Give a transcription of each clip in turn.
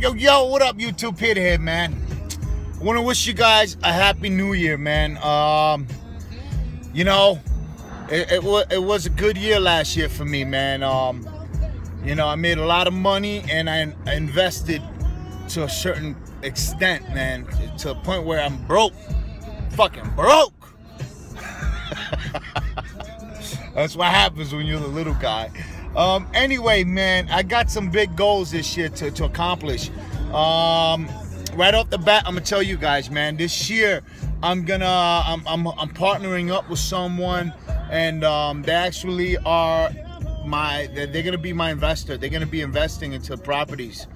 Yo, yo, what up, YouTube Pithead, man? I want to wish you guys a happy new year, man. Um, you know, it, it, was, it was a good year last year for me, man. Um, you know, I made a lot of money and I, I invested to a certain extent, man, to a point where I'm broke. Fucking broke. That's what happens when you're the little guy. Um, anyway, man, I got some big goals this year to, to accomplish. Um, right off the bat, I'm gonna tell you guys, man. This year, I'm gonna I'm I'm, I'm partnering up with someone, and um, they actually are my they're, they're, gonna be my investor. They're gonna be investing into properties,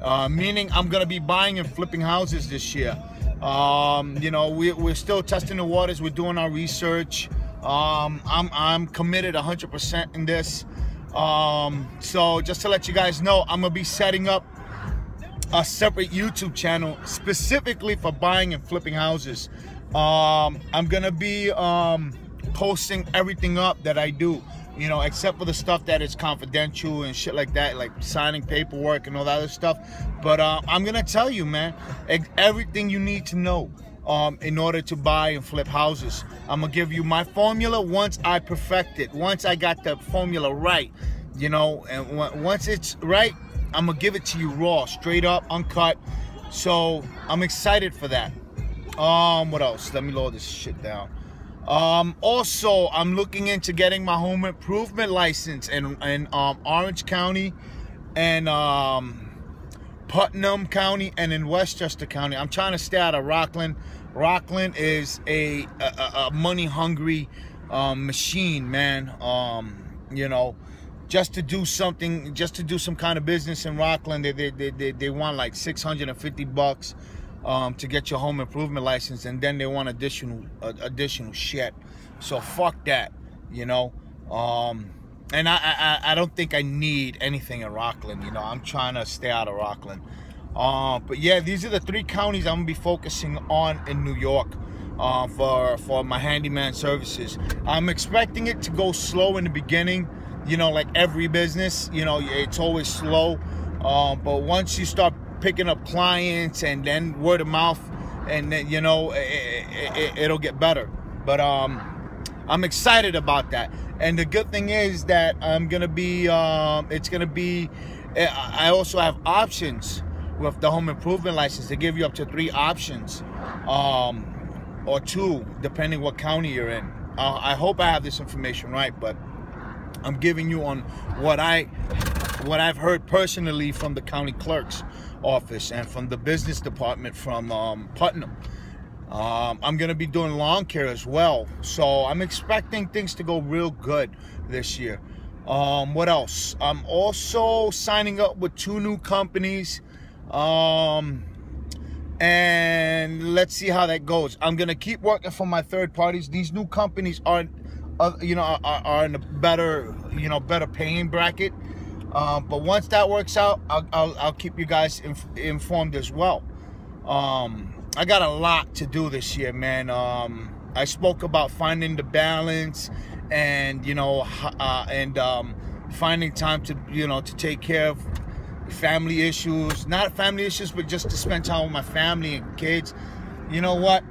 uh, meaning I'm gonna be buying and flipping houses this year. Um, you know, we, we're still testing the waters. We're doing our research. Um, I'm I'm committed 100% in this. Um, so just to let you guys know, I'm gonna be setting up a separate YouTube channel specifically for buying and flipping houses. Um, I'm gonna be um, posting everything up that I do, you know, except for the stuff that is confidential and shit like that, like signing paperwork and all that other stuff. But uh, I'm gonna tell you, man, everything you need to know um, in order to buy and flip houses. I'm gonna give you my formula once I perfect it, once I got the formula right, you know, and once it's right, I'm gonna give it to you raw, straight up, uncut. So I'm excited for that. Um, what else? Let me load this shit down. Um, also, I'm looking into getting my home improvement license in, in um, Orange County and um, Putnam County and in Westchester County. I'm trying to stay out of Rockland. Rockland is a, a, a money hungry um, machine, man. Um, you know, just to do something, just to do some kind of business in Rockland, they, they, they, they they want like 650 bucks um, to get your home improvement license, and then they want additional uh, additional shit. So fuck that, you know. Um, and I, I I don't think I need anything in Rockland. You know, I'm trying to stay out of Rockland. Uh, but yeah, these are the three counties I'm gonna be focusing on in New York uh, for for my handyman services. I'm expecting it to go slow in the beginning you know, like every business, you know, it's always slow. Um, but once you start picking up clients and then word of mouth, and then, you know, it, will it, get better. But um, I'm excited about that. And the good thing is that I'm gonna be, um, it's gonna be, eh, I also have options with the home improvement license. They give you up to three options, um, or two, depending what county you're in. Uh, I hope I have this information right, but I'm giving you on what I what I've heard personally from the county clerk's office and from the business department from um, Putnam. Um, I'm going to be doing lawn care as well. So I'm expecting things to go real good this year. Um, what else? I'm also signing up with two new companies. Um, and let's see how that goes. I'm going to keep working for my third parties. These new companies aren't uh, you know, are, are, in a better, you know, better paying bracket. Um, but once that works out, I'll, I'll, I'll keep you guys inf informed as well. Um, I got a lot to do this year, man. Um, I spoke about finding the balance and, you know, uh, and um, finding time to, you know, to take care of family issues. Not family issues, but just to spend time with my family and kids. You know what?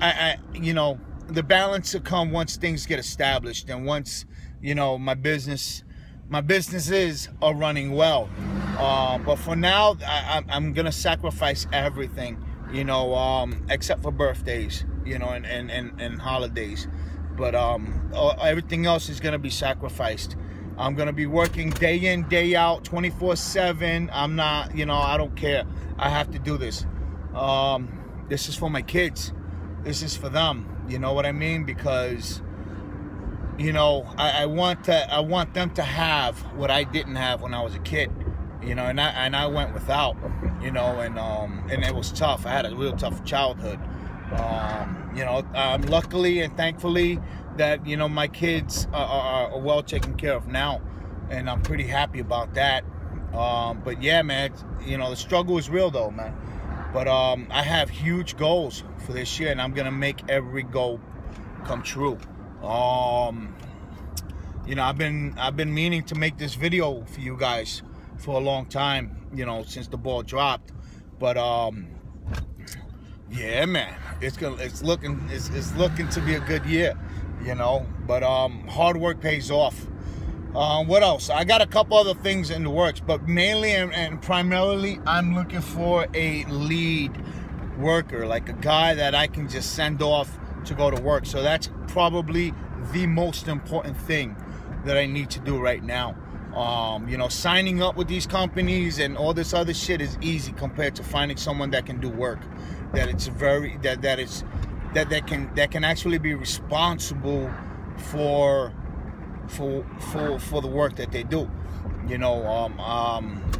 I, I you know, the balance will come once things get established and once you know my business my businesses are running well uh, but for now I, am gonna sacrifice everything you know um, except for birthdays you know and, and, and, and holidays. But um, everything else is gonna be sacrificed. I'm gonna be working day in day out 24 7 I'm not you know I don't care. I have to do this. Um, this is for my kids. This is for them. You know what I mean? Because you know, I, I, want to I want them to have what I didn't have when I was a kid. You know, and I and I went without, you know, and um and it was tough. I had a real tough childhood. Um, you know, um, luckily and thankfully that you know my kids are, are, well taken care of now, and I'm pretty happy about that. Um, but yeah, man, you know the struggle is real though, man. But um, I have huge goals for this year, and I'm gonna make every goal come true. Um, you know, I've been I've been meaning to make this video for you guys for a long time. You know, since the ball dropped. But um, yeah, man, it's gonna it's looking it's, it's looking to be a good year, you know. But um, hard work pays off. Um, what else? I got a couple other things in the works, but mainly and, and primarily, I'm looking for a lead worker, like a guy that I can just send off to go to work. So that's probably the most important thing that I need to do right now. Um, you know, signing up with these companies and all this other shit is easy compared to finding someone that can do work. That it's very that that is that that can that can actually be responsible for for for for the work that they do. You know, um, um,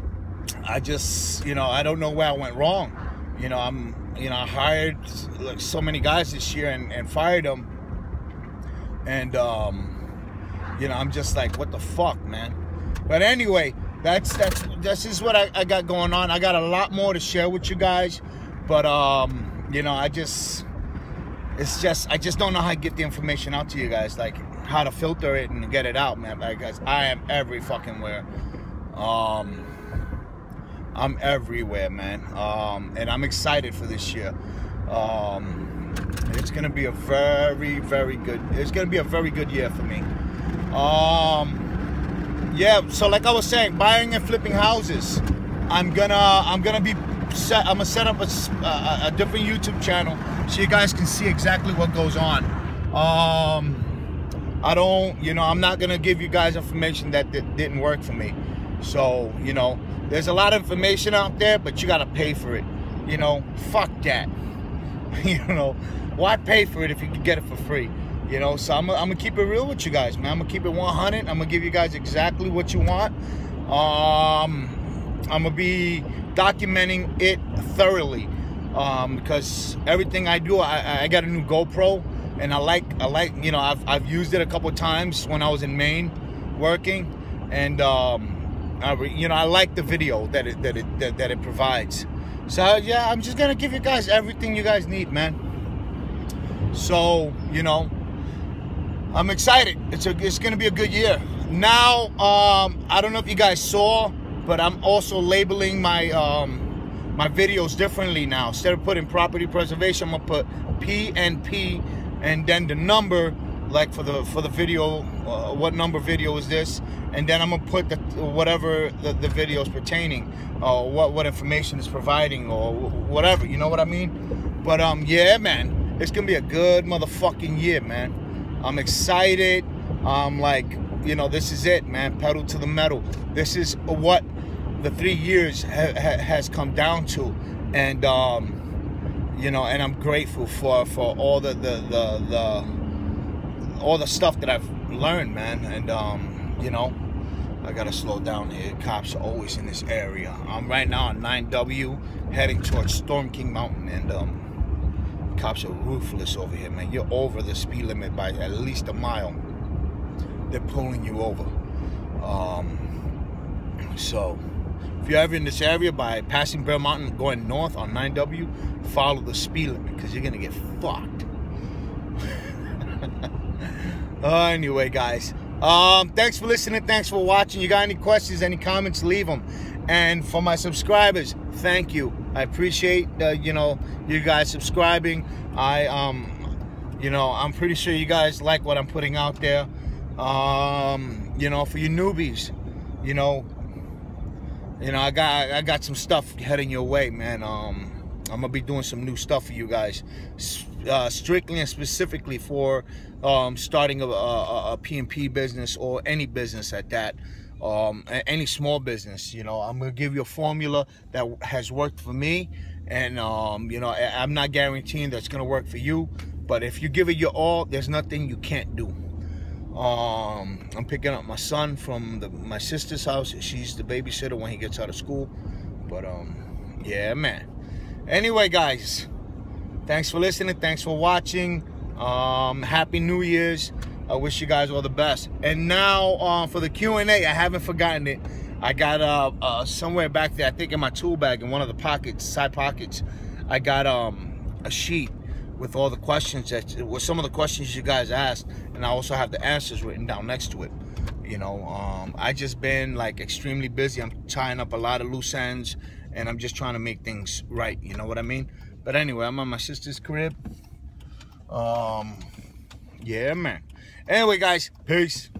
I just you know I don't know where I went wrong. You know, I'm you know I hired like so many guys this year and, and fired them, and um, you know I'm just like what the fuck, man. But anyway, that's that's this is what I, I got going on. I got a lot more to share with you guys, but um, you know I just it's just I just don't know how to get the information out to you guys. Like how to filter it and get it out, man. Because I am every fucking where. Um, I'm everywhere, man. Um, and I'm excited for this year. Um, it's gonna be a very, very good. It's gonna be a very good year for me. Um, yeah. So, like I was saying, buying and flipping houses. I'm gonna, I'm gonna be set. I'm gonna set up a, a, a different YouTube channel so you guys can see exactly what goes on. Um, I don't, you know, I'm not gonna give you guys information that didn't work for me. So, you know, there's a lot of information out there, but you gotta pay for it. You know, fuck that. you know, why pay for it if you can get it for free? You know, so I'm, I'm gonna keep it real with you guys, man. I'm gonna keep it 100. I'm gonna give you guys exactly what you want. Um, I'm gonna be documenting it thoroughly um, because everything I do, I, I got a new GoPro and I like I like you know I've I've used it a couple times when I was in Maine working, and um, I, you know I like the video that it that it that, that it provides. So yeah, I'm just gonna give you guys everything you guys need, man. So you know, I'm excited. It's a it's gonna be a good year. Now, um, I don't know if you guys saw, but I'm also labeling my um, my videos differently now. Instead of putting property preservation, I'm gonna put PNP and then the number like for the for the video uh, what number video is this and then i'm gonna put the whatever the, the video is pertaining uh, what what information is providing or whatever you know what i mean but um yeah man it's gonna be a good motherfucking year man i'm excited i'm like you know this is it man pedal to the metal this is what the three years ha ha has come down to and um you know, and I'm grateful for for all the the the, the all the stuff that I've learned, man. And um, you know, I gotta slow down here. Cops are always in this area. I'm right now on 9W, heading towards Storm King Mountain, and um, cops are ruthless over here, man. You're over the speed limit by at least a mile. They're pulling you over. Um, so if you're ever in this area by passing Bear Mountain going north on 9W, follow the speed limit because you're going to get fucked. uh, anyway, guys. Um, thanks for listening. Thanks for watching. You got any questions, any comments, leave them. And for my subscribers, thank you. I appreciate, uh, you know, you guys subscribing. I, um, you know, I'm pretty sure you guys like what I'm putting out there. Um, you know, for you newbies, you know, you know, I got I got some stuff heading your way, man. Um, I'm gonna be doing some new stuff for you guys, uh, strictly and specifically for um, starting a, a, a PNP business or any business at that. Um, any small business, you know, I'm gonna give you a formula that has worked for me, and um, you know, I'm not guaranteeing that's gonna work for you, but if you give it your all, there's nothing you can't do. Um, I'm picking up my son from the, my sister's house. She's the babysitter when he gets out of school. But um, yeah, man. Anyway, guys, thanks for listening. Thanks for watching. Um, Happy New Year's. I wish you guys all the best. And now uh, for the Q&A, I haven't forgotten it. I got uh, uh, somewhere back there, I think in my tool bag, in one of the pockets, side pockets, I got um, a sheet with all the questions that with some of the questions you guys asked and I also have the answers written down next to it you know um, I just been like extremely busy I'm tying up a lot of loose ends and I'm just trying to make things right. You know what I mean? But anyway, I'm on my sister's crib. Um, yeah, man. Anyway, guys, peace.